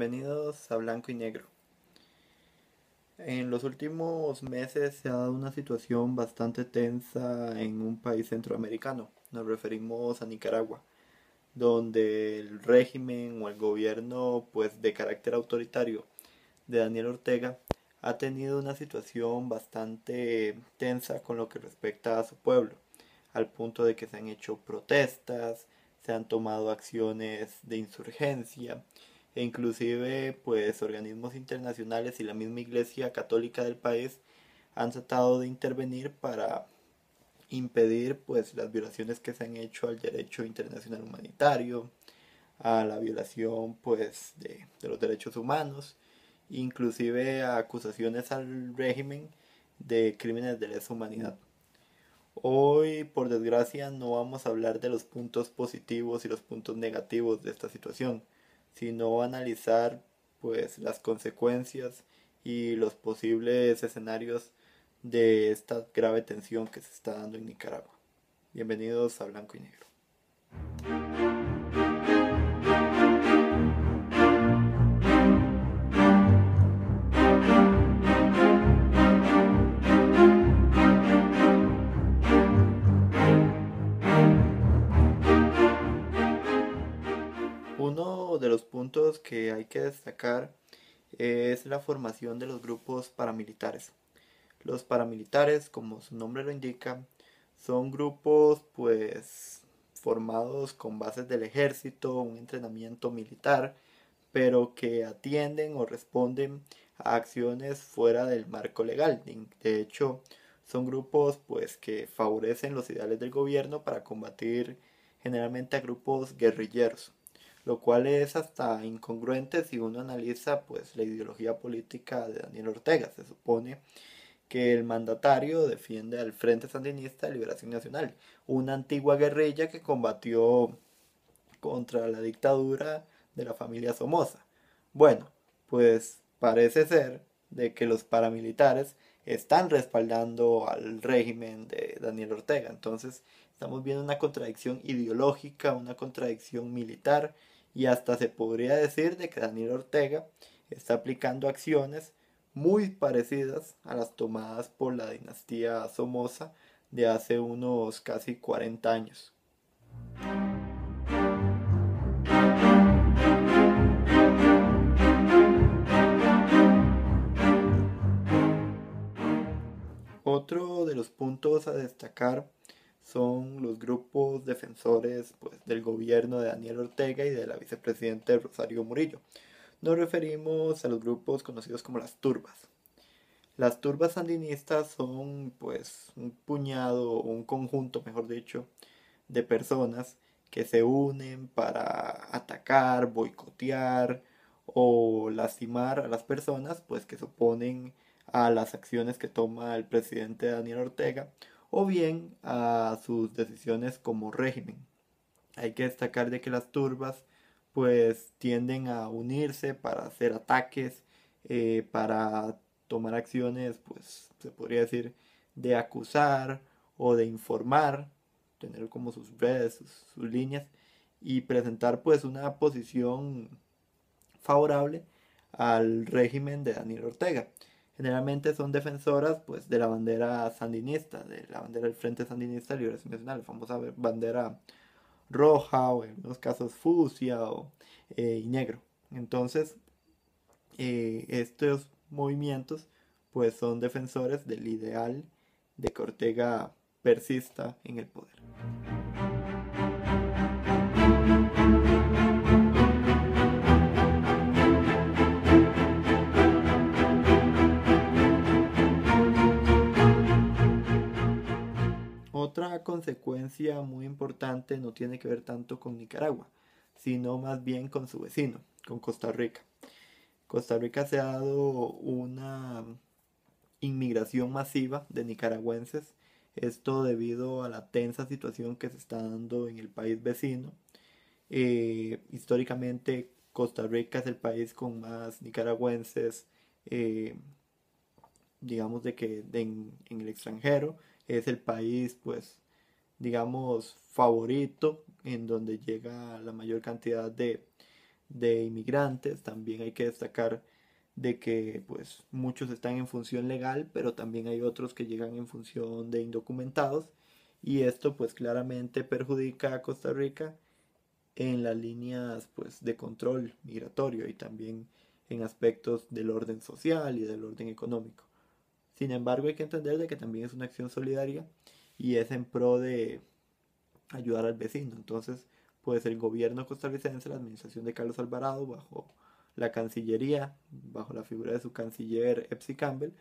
Bienvenidos a Blanco y Negro. En los últimos meses se ha dado una situación bastante tensa en un país centroamericano. Nos referimos a Nicaragua, donde el régimen o el gobierno pues de carácter autoritario de Daniel Ortega ha tenido una situación bastante tensa con lo que respecta a su pueblo, al punto de que se han hecho protestas, se han tomado acciones de insurgencia e inclusive pues organismos internacionales y la misma Iglesia Católica del país han tratado de intervenir para impedir pues las violaciones que se han hecho al derecho internacional humanitario, a la violación pues de, los derechos humanos, inclusive a acusaciones al régimen de crímenes de lesa humanidad. Hoy, por desgracia, no vamos a hablar de los puntos positivos y los puntos negativos de esta situación, sino analizar pues las consecuencias y los posibles escenarios de esta grave tensión que se está dando en Nicaragua. Bienvenidos a Blanco y Negro. Puntos que hay que destacar es la formación de los grupos paramilitares. Los paramilitares, como su nombre lo indica, son grupos pues formados con bases del ejército, un entrenamiento militar, pero que atienden o responden a acciones fuera del marco legal. De hecho, son grupos pues que favorecen los ideales del gobierno para combatir generalmente a grupos guerrilleros lo cual es hasta incongruente si uno analiza pues la ideología política de Daniel Ortega. Se supone que el mandatario defiende al Frente Sandinista de Liberación Nacional, una antigua guerrilla que combatió contra la dictadura de la familia Somoza. Bueno, pues parece ser de que los paramilitares están respaldando al régimen de Daniel Ortega. Entonces estamos viendo una contradicción ideológica, una contradicción militar y hasta se podría decir de que Daniel Ortega está aplicando acciones muy parecidas a las tomadas por la dinastía Somoza de hace unos casi 40 años. Otro de los puntos a destacar son los grupos defensores pues, del gobierno de Daniel Ortega y de la vicepresidenta Rosario Murillo. Nos referimos a los grupos conocidos como las turbas. Las turbas sandinistas son pues un puñado, un conjunto, mejor dicho, de personas que se unen para atacar, boicotear o lastimar a las personas pues que se oponen a las acciones que toma el presidente Daniel Ortega o bien a sus decisiones como régimen. Hay que destacar de que las turbas pues tienden a unirse para hacer ataques, eh, para tomar acciones, pues se podría decir, de acusar o de informar, tener como sus redes, sus, sus líneas y presentar pues una posición favorable al régimen de Daniel Ortega generalmente son defensoras pues de la bandera sandinista, de la bandera del Frente Sandinista de Liberación Nacional, la famosa bandera roja o en algunos casos fucsia o, eh, y negro. Entonces, eh, estos movimientos pues son defensores del ideal de que Ortega persista en el poder. Otra consecuencia muy importante no tiene que ver tanto con Nicaragua, sino más bien con su vecino, con Costa Rica. Costa Rica se ha dado una inmigración masiva de nicaragüenses, esto debido a la tensa situación que se está dando en el país vecino. Eh, históricamente Costa Rica es el país con más nicaragüenses, eh, digamos, de que en el extranjero es el país, pues, digamos, favorito, en donde llega la mayor cantidad de, de inmigrantes. También hay que destacar de que pues muchos están en función legal, pero también hay otros que llegan en función de indocumentados y esto pues claramente perjudica a Costa Rica en las líneas pues de control migratorio y también en aspectos del orden social y del orden económico. Sin embargo, hay que entender de que también es una acción solidaria y es en pro de ayudar al vecino. Entonces, pues el gobierno costarricense, la administración de Carlos Alvarado, bajo la Cancillería, bajo la figura de su canciller Epsi Campbell,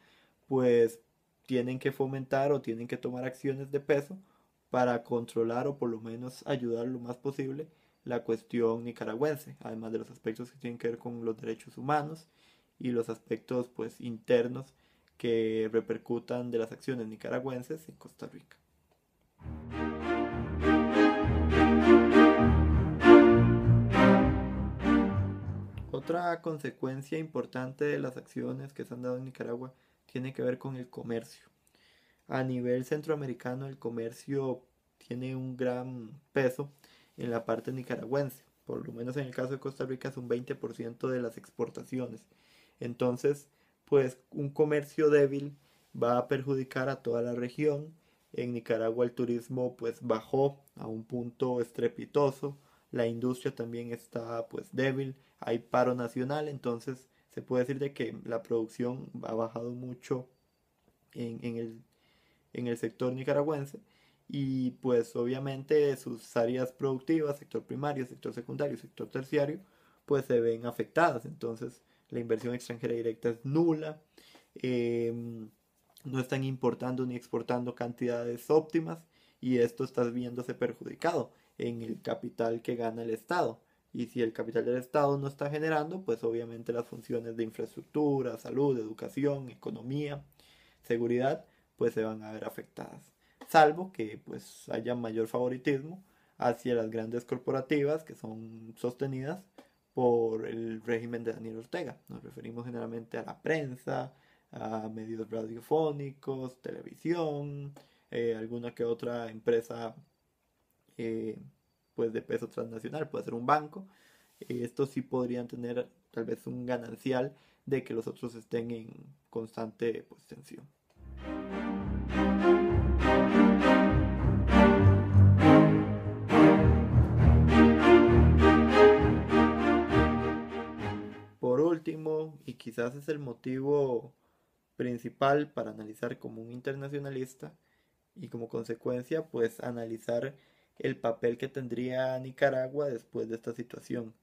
pues tienen que fomentar o tienen que tomar acciones de peso para controlar o por lo menos ayudar lo más posible la cuestión nicaragüense, además de los aspectos que tienen que ver con los derechos humanos y los aspectos pues internos que repercutan de las acciones nicaragüenses en Costa Rica. Otra consecuencia importante de las acciones que se han dado en Nicaragua tiene que ver con el comercio. A nivel centroamericano el comercio tiene un gran peso en la parte nicaragüense. Por lo menos en el caso de Costa Rica es un 20% de las exportaciones. Entonces, pues un comercio débil va a perjudicar a toda la región. En Nicaragua el turismo pues bajó a un punto estrepitoso. La industria también está pues débil. Hay paro nacional. Entonces se puede decir de que la producción ha bajado mucho en, en, el, en el sector nicaragüense y pues obviamente sus áreas productivas, sector primario, sector secundario, sector terciario, pues se ven afectadas. Entonces la inversión extranjera directa es nula, em, no están importando ni exportando cantidades óptimas y esto está viéndose perjudicado en el capital que gana el Estado. Y si el capital del Estado no está generando, pues obviamente las funciones de infraestructura, salud, educación, economía, seguridad, pues se van a ver afectadas salvo que pues haya mayor favoritismo hacia las grandes corporativas que son sostenidas por el régimen de Daniel Ortega. Nos referimos generalmente a la prensa, a medios radiofónicos, televisión, eh, alguna que otra empresa eh, pues de peso transnacional, puede ser un banco. estos sí podrían tener tal vez un ganancial de que los otros estén en constante pues, tensión. Quizás es el motivo principal para analizar como un internacionalista y como consecuencia pues analizar el papel que tendría Nicaragua después de esta situación.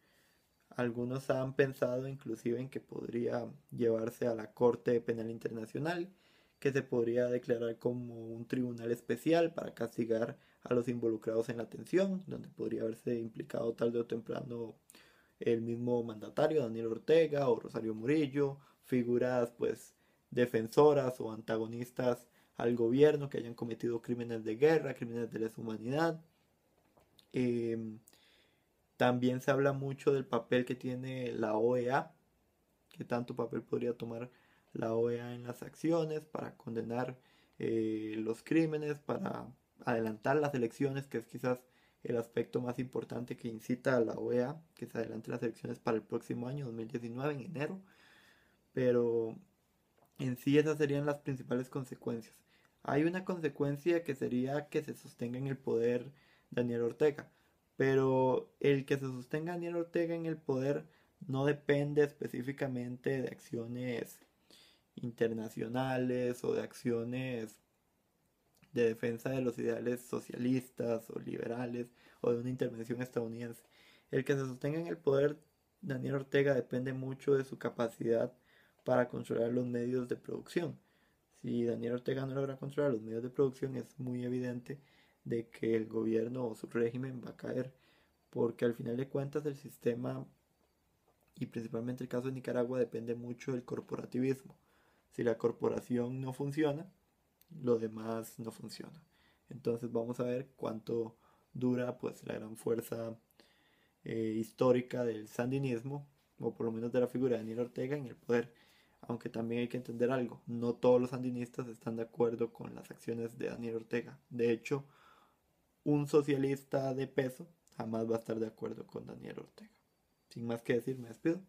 Algunos han pensado inclusive en que podría llevarse a la Corte Penal Internacional que se podría declarar como un tribunal especial para castigar a los involucrados en la tensión, donde podría haberse implicado tarde o temprano el mismo mandatario, Daniel Ortega o Rosario Murillo, figuras pues defensoras o antagonistas al gobierno que hayan cometido crímenes de guerra, crímenes de lesa humanidad. Em, también se habla mucho del papel que tiene la OEA, que tanto papel podría tomar la OEA en las acciones para condenar eh, los crímenes, para adelantar las elecciones, que es quizás el aspecto más importante que incita a la OEA, que se adelante las elecciones para el próximo año 2019, en enero. Pero en sí esas serían las principales consecuencias. Hay una consecuencia que sería que se sostenga en el poder Daniel Ortega, pero el que se sostenga Daniel Ortega en el poder no depende específicamente de acciones internacionales o de acciones de defensa de los ideales socialistas o liberales o de una intervención estadounidense. El que se sostenga en el poder Daniel Ortega depende mucho de su capacidad para controlar los medios de producción. Si Daniel Ortega no logra controlar los medios de producción es muy evidente de que el gobierno o su régimen va a caer porque al final de cuentas el sistema y principalmente el caso de Nicaragua depende mucho del corporativismo si la corporación no funciona, lo demás no funciona. Entonces vamos a ver cuánto dura pues la gran fuerza eh, histórica del sandinismo, o por lo menos de la figura de Daniel Ortega en el poder. Aunque también hay que entender algo, no todos los sandinistas están de acuerdo con las acciones de Daniel Ortega. De hecho, un socialista de peso jamás va a estar de acuerdo con Daniel Ortega. sin más que decir, me despido.